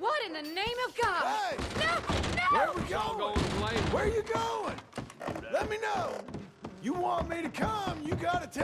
What in the name of God? Hey! No! No! Where we going? going are Where you going? Let me know. You want me to come, you gotta tell